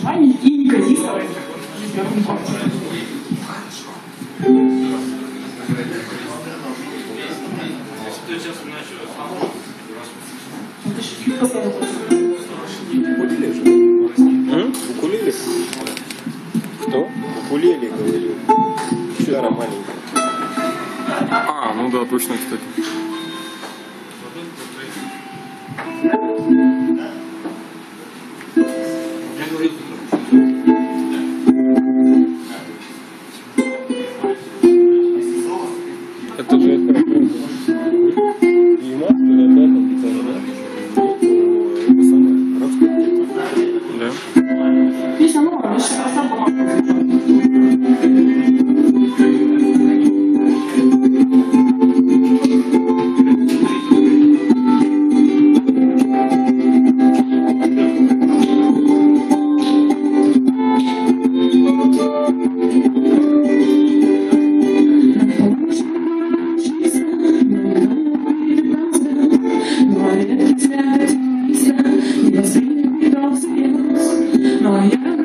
Желание и постоянно Укулеле же. Укулеле? Кто? Укулеле, говорю. Гитара маленькая. А, ну да, точно, кстати. Это же это и маска, да, там, да, да. Да. for you.